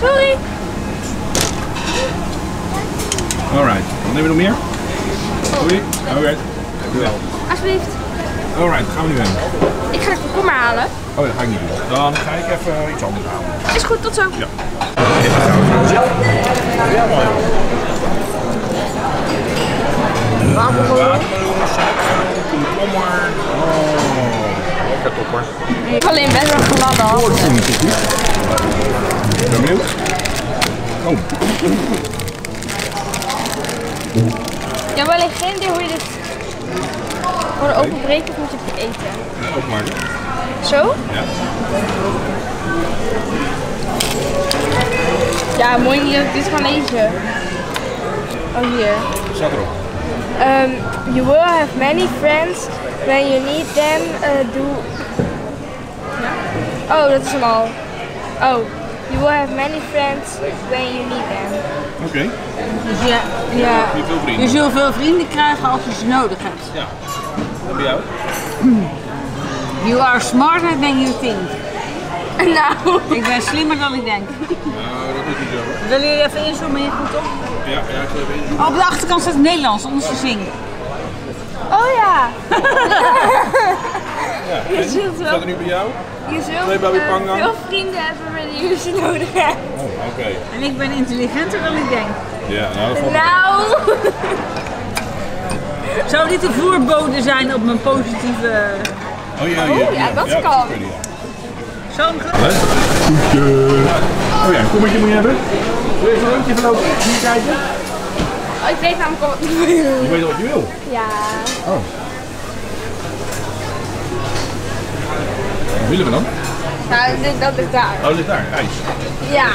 [SPEAKER 3] Sorry.
[SPEAKER 2] Alright. Wat nemen we nog meer? Sorry. Alright. Dankjewel.
[SPEAKER 3] Alsjeblieft.
[SPEAKER 2] Alright, gaan we nu heen.
[SPEAKER 3] Ik ga de komkommer halen.
[SPEAKER 2] Oh, dat ga ik niet doen. Dan ga ik even iets anders halen.
[SPEAKER 3] Is goed, tot zo.
[SPEAKER 2] Ja. Ja, mooi. Watermeloen, komkommer. Oh, lekker topper.
[SPEAKER 3] Ik heb alleen best wel gladde handen.
[SPEAKER 2] Ik ben benieuwd. Oh,
[SPEAKER 3] geen idee hoe je dit gewoon openbreken of moet je het eten.
[SPEAKER 2] opmaken.
[SPEAKER 3] Zo?
[SPEAKER 2] Ja.
[SPEAKER 3] Ja, mooi niet dat ik dit kan lezen. Oh, hier.
[SPEAKER 2] Staat erop.
[SPEAKER 3] Um, you will have many friends when you need them. Uh, do. Oh, dat is hem al. Oh, you will have many friends when you need them.
[SPEAKER 2] Oké.
[SPEAKER 4] Dus ja, ja,
[SPEAKER 2] Je hebt veel
[SPEAKER 4] je
[SPEAKER 2] vrienden.
[SPEAKER 4] zult veel vrienden krijgen als je ze nodig hebt.
[SPEAKER 2] Ja. En bij jou? [clears throat]
[SPEAKER 4] You are smarter than you think. [laughs]
[SPEAKER 3] nou,
[SPEAKER 4] Ik ben slimmer dan ik denk.
[SPEAKER 2] Nou, dat is niet zo. hoor.
[SPEAKER 4] Wil je even inzoomen hier goed op?
[SPEAKER 2] Ja, ja, ik zal even in.
[SPEAKER 4] Oh, op de achterkant staat het Nederlands, ons gezing.
[SPEAKER 3] oh ja. [laughs]
[SPEAKER 2] Ja.
[SPEAKER 3] Je zult wel-
[SPEAKER 2] Staat er nu bij jou?
[SPEAKER 3] Je zult eh,
[SPEAKER 2] pangang.
[SPEAKER 3] veel vrienden hebben wanneer je ze nodig hebt.
[SPEAKER 2] Oh, oké.
[SPEAKER 4] En ik ben intelligenter dan ik denk.
[SPEAKER 2] Ja, nou, dat
[SPEAKER 3] Nou,
[SPEAKER 4] Zou dit een voorbode zijn op mijn positieve...
[SPEAKER 2] Oh ja,
[SPEAKER 3] Oh, ja, dat kan.
[SPEAKER 2] kun je, ja.
[SPEAKER 4] Zo'n
[SPEAKER 2] Goedje. Oh ja, een kommetje moet je hebben. Wil je even een rondje verlopen? Hier kijken.
[SPEAKER 3] oh, ik weet namelijk al wat ik wil.
[SPEAKER 2] Je weet al wat je wil.
[SPEAKER 3] Ja.
[SPEAKER 2] Oh. Wat willen we dan?
[SPEAKER 3] Nou, dat ligt daar.
[SPEAKER 2] Oh, dat ligt daar, ijs.
[SPEAKER 3] Ja.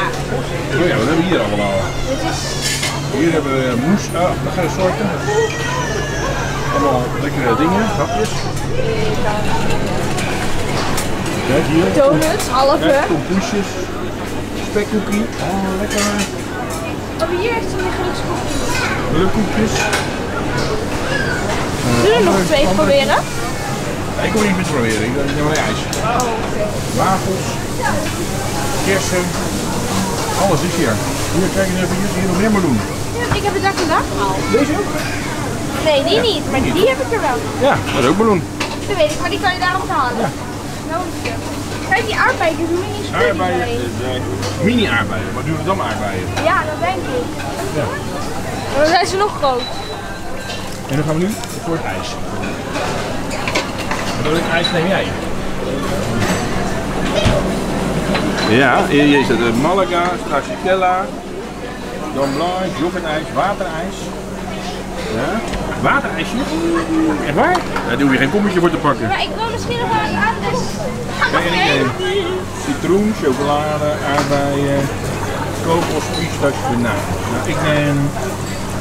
[SPEAKER 2] Oh ja, wat hebben we hier allemaal?
[SPEAKER 3] Dit is...
[SPEAKER 2] Hier hebben we moes, ah, dat gaan soorten. Allemaal lekkere dingen, hapjes. Kijk hier.
[SPEAKER 3] Donuts, halve.
[SPEAKER 2] Kijk, tompoesjes. Spekkoekie. Oh, lekker.
[SPEAKER 3] Oh, hier heeft hij een gelukskoekjes.
[SPEAKER 2] Lukkoekjes.
[SPEAKER 3] Zullen we nog twee proberen?
[SPEAKER 2] Nee, ik wil niet met proberen, ik neem alleen ijs. Wafels. Kersen. Alles is hier. Hier, kijk eens even, hier is hier nog meer meloen.
[SPEAKER 3] Ik heb het daar vandaag gehaald.
[SPEAKER 2] Deze ook?
[SPEAKER 3] Nee, die niet, maar die heb ik er wel.
[SPEAKER 2] Ja, dat is ook meloen.
[SPEAKER 3] Dat weet ik, maar die kan je daarom halen.
[SPEAKER 2] Ja.
[SPEAKER 3] Nou, Kijk, die aardbeien doen niet zo
[SPEAKER 2] Aardbeien, eh, eh, mini aardbeien, maar doen we dan aardbeien?
[SPEAKER 3] Ja, dat denk ik.
[SPEAKER 2] Ja.
[SPEAKER 3] Dan zijn ze nog groot.
[SPEAKER 2] En dan gaan we nu voor het ijs. Welk ijs neem jij? Ja, hier is het Malaga, Stracciatella, Don Blanc, yoghurtijs, waterijs. Ja, waterijsje? Echt waar? Daar doe je geen kommetje voor te pakken.
[SPEAKER 3] Maar ik wil misschien nog wel een adres.
[SPEAKER 2] Kijk, en ik neem citroen, chocolade, aardbeien, kokos, pistache, banaan. Nou, ik neem,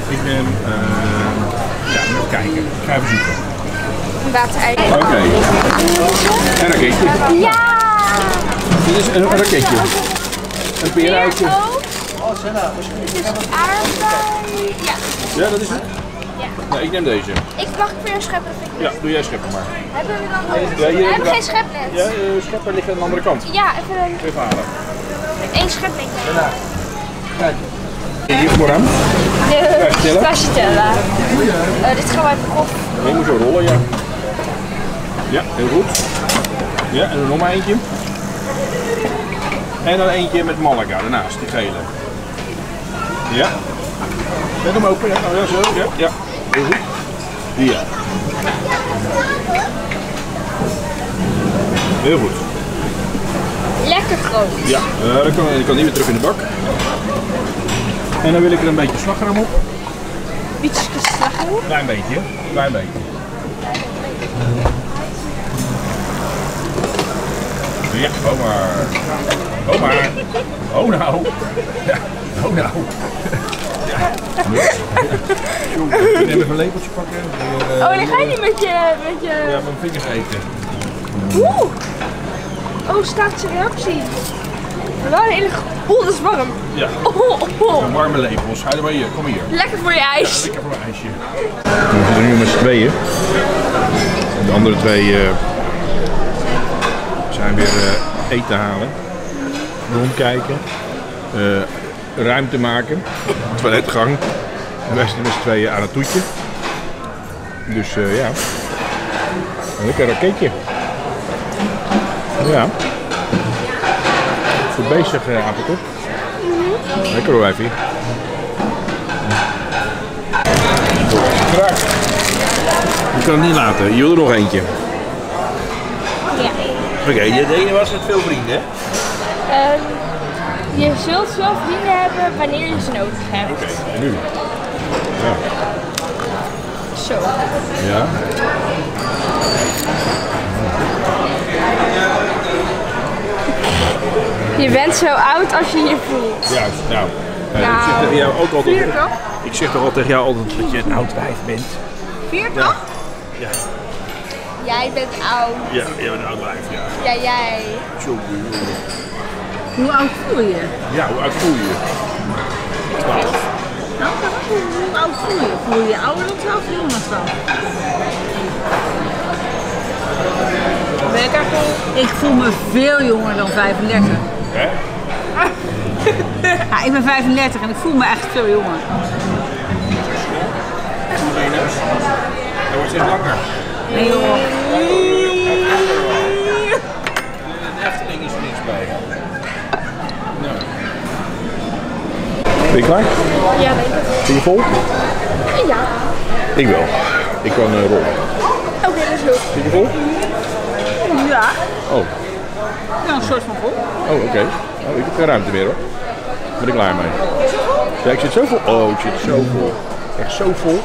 [SPEAKER 2] ik neem, eh, ja, even kijken. Ik ga even zoeken.
[SPEAKER 3] Een waterei.
[SPEAKER 2] Oké. Een raketje.
[SPEAKER 3] Ja!
[SPEAKER 2] Dit is een raketje. Een peeruitje.
[SPEAKER 3] Dit is aardbei. Ja.
[SPEAKER 2] Ja, dat is het?
[SPEAKER 3] Ja.
[SPEAKER 2] Nou, ik neem deze.
[SPEAKER 3] Ik mag weer een schep. dat vind ik
[SPEAKER 2] Ja, doe jij scheppen maar.
[SPEAKER 3] Hebben we dan?
[SPEAKER 2] Ja,
[SPEAKER 3] we
[SPEAKER 2] heb
[SPEAKER 3] hebben geen schepnet.
[SPEAKER 2] Ja, uh, schepper ligt aan de andere kant.
[SPEAKER 3] Ja, even een,
[SPEAKER 2] Even halen.
[SPEAKER 3] één denk ik.
[SPEAKER 2] Kijk. Hier vooraan.
[SPEAKER 3] De
[SPEAKER 2] vertellen?
[SPEAKER 3] stracciatella. Eh, dit gaan wij proef.
[SPEAKER 2] Je moet zo rollen, ja. Ja, heel goed. Ja, en dan nog maar eentje. En dan eentje met Malaga daarnaast, die gele. Ja. Zet hem open, ja, oh, ja zo, ja, ja. Heel goed. Ja. Heel goed.
[SPEAKER 3] Lekker groot.
[SPEAKER 2] Ja, eh, dan kan, kan die weer terug in de bak. En dan wil ik er een beetje slagroom op.
[SPEAKER 3] Bietjes slagroom.
[SPEAKER 2] Klein beetje, klein beetje. Ja, oh maar. Oh maar. Oh nou. Ja, oh nou. Ja. Jongen, Neem even een lepeltje pakken.
[SPEAKER 3] Oh, dan ga je niet met je... Met je...
[SPEAKER 2] Ja, mijn vingers eten.
[SPEAKER 3] Oeh. Oh, staat zijn reactie. Wel een hele... Oeh, dat is warm.
[SPEAKER 2] Ja,
[SPEAKER 3] Oh, oh, oh.
[SPEAKER 2] een warme lepels. Ga er maar hier, kom hier.
[SPEAKER 3] Lekker voor je ijs.
[SPEAKER 2] Lekker voor een ijsje. We zitten nu met z'n tweeën. De andere twee eh, zijn weer eh, eten halen. Rondkijken. eh, ruimte maken. Toiletgang. En wij zitten met z'n tweeën aan het toetje. Dus eh, ja. Een lekker raketje. Ja. Goed bezig, uh, Apenkop. Lekker hoor. Kraak. Je kan het niet laten. Je wil er nog eentje.
[SPEAKER 3] Ja.
[SPEAKER 2] Oké, de ene was met veel vrienden, hè?
[SPEAKER 3] Ehm, je zult wel vrienden hebben wanneer je ze nodig hebt.
[SPEAKER 2] Oké, nu? Ja.
[SPEAKER 3] Zo.
[SPEAKER 2] Ja.
[SPEAKER 3] Je bent zo oud als je je voelt.
[SPEAKER 2] Juist, nou.
[SPEAKER 3] Nou,
[SPEAKER 2] ik zeg tegen jou ook altijd.
[SPEAKER 3] Vier toch?
[SPEAKER 2] Ik zeg toch al tegen jou altijd dat je een oud wijf bent.
[SPEAKER 3] Vier toch?
[SPEAKER 2] Ja.
[SPEAKER 3] Jij bent oud.
[SPEAKER 2] Ja, je bent een oud wijf, ja.
[SPEAKER 3] Ja, jij.
[SPEAKER 2] Jongen.
[SPEAKER 5] Hoe oud voel je?
[SPEAKER 2] Ja, hoe oud voel je je? 12.
[SPEAKER 5] Nou, hoe, hoe oud voel je? Voel je je ouder dan 12 of jonger dan 12?
[SPEAKER 3] Ben ik eigenlijk...
[SPEAKER 5] Ik voel me veel jonger dan 35.
[SPEAKER 2] Hè?
[SPEAKER 5] Ja, ik ben 35 en ik voel me echt veel jonger.
[SPEAKER 2] Hoe ben je neus? Dat wordt steeds langer.
[SPEAKER 5] Nee joh.
[SPEAKER 2] De Efteling is er niks bij. Nou. Ben je klaar?
[SPEAKER 3] Ja.
[SPEAKER 2] Ben je vol?
[SPEAKER 3] Ja.
[SPEAKER 2] Ik wel. Ik kan eh, rollen.
[SPEAKER 3] Oké, dat is goed.
[SPEAKER 2] Zit je vol?
[SPEAKER 5] Ja,
[SPEAKER 2] Oh,
[SPEAKER 5] ja een soort van vol.
[SPEAKER 2] oh oké. Oh, ik heb geen ruimte meer hoor. Ben ik klaar mee. Ja, ik zit zo vol. Oh, ik zit zo vol. Echt zo vol.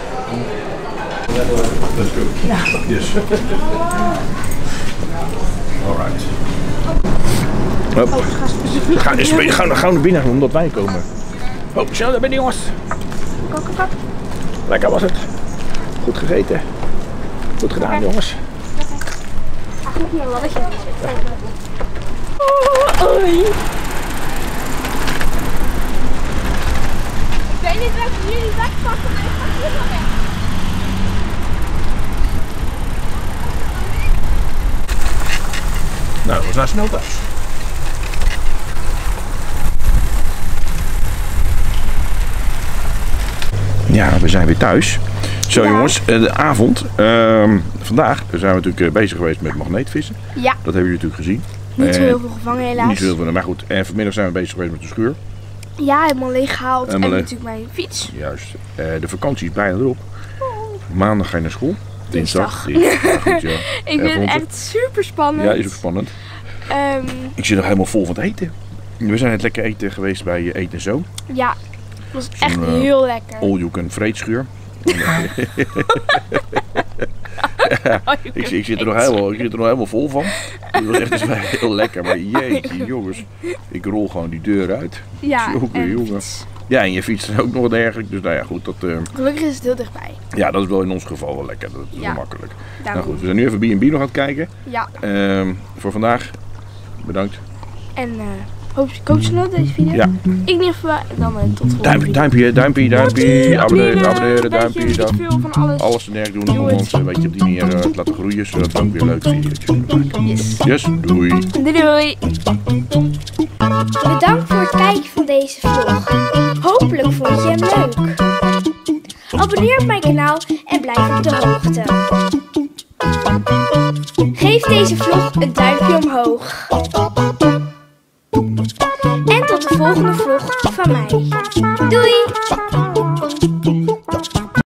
[SPEAKER 2] Let's go. Ja. Yes. Alright. We gaan, we gaan naar binnen omdat wij komen. Oh, snel naar binnen jongens. Lekker was het. Goed gegeten. Goed gedaan jongens.
[SPEAKER 3] Goed mijn laddertje. Oh, oei. Ik weet niet welke jullie wegpakken, maar ik ga hier wel weg.
[SPEAKER 2] Nou, we zijn snel thuis. Ja, we zijn weer thuis. Zo
[SPEAKER 3] Ja.
[SPEAKER 2] jongens, eh, de avond. Ehm, vandaag zijn we natuurlijk eh, bezig geweest met magneetvissen.
[SPEAKER 3] Ja,
[SPEAKER 2] Dat hebben jullie natuurlijk gezien.
[SPEAKER 3] niet zo heel veel gevangen helaas.
[SPEAKER 2] Niet zo heel veel, maar goed. En vanmiddag zijn we bezig geweest met de schuur.
[SPEAKER 3] Ja, helemaal leeg gehaald.
[SPEAKER 2] Helemaal
[SPEAKER 3] en
[SPEAKER 2] leeg.
[SPEAKER 3] natuurlijk mijn fiets.
[SPEAKER 2] Juist. Eh, de vakantie is bijna erop. Maandag ga je naar school. Dinsdag. [laughs] Goed, ja. [laughs]
[SPEAKER 3] Ik vind het echt super spannend.
[SPEAKER 2] ja, is ook spannend.
[SPEAKER 3] Ehm,
[SPEAKER 2] Ik zit nog helemaal vol van het eten. We zijn net lekker eten geweest bij Eten en Zo.
[SPEAKER 3] ja, het was echt
[SPEAKER 2] eh,
[SPEAKER 3] heel lekker.
[SPEAKER 2] All you can vreedschuur. [laughs] Ik, ik, zit er nog helemaal, ik zit er nog helemaal vol van. Het was echt dus wel heel lekker. Maar [laughs] jeetje jongens. Ik rol gewoon die deur uit.
[SPEAKER 3] Ja,
[SPEAKER 2] Jongen,
[SPEAKER 3] en
[SPEAKER 2] jongen.
[SPEAKER 3] fiets.
[SPEAKER 2] Ja, en je fietst er ook nog dergelijk. Dus nou ja, goed. Dat, eh,
[SPEAKER 3] Gelukkig is het heel dichtbij.
[SPEAKER 2] ja, dat is wel in ons geval wel lekker. Dat is
[SPEAKER 3] Ja.
[SPEAKER 2] wel makkelijk. Nou goed, we zijn nu even B&B nog aan het kijken.
[SPEAKER 3] Ja,
[SPEAKER 2] Ehm, voor vandaag. Bedankt.
[SPEAKER 3] en eh hoop je coachen nog deze video.
[SPEAKER 2] Ja.
[SPEAKER 3] Ik geval. En dan eh, tot de volgende
[SPEAKER 2] Duimpje,
[SPEAKER 3] video.
[SPEAKER 2] duimpje, duimpje, duimpje. Abonneren, abonneren,
[SPEAKER 3] Weet
[SPEAKER 2] duimpje.
[SPEAKER 3] van alles.
[SPEAKER 2] Alles en erg doen
[SPEAKER 3] Doe
[SPEAKER 2] om ons een beetje op die manier eh, te laten groeien. Zodat we ook weer leuke video's kunnen maken.
[SPEAKER 3] Yes.
[SPEAKER 2] Yes, doei.
[SPEAKER 3] Doei doei. Bedankt voor het kijken van deze vlog. Hopelijk vond je hem leuk. Abonneer op mijn kanaal en blijf op de hoogte. Geef deze vlog een duimpje omhoog. En tot de volgende vlog van mij. Doei!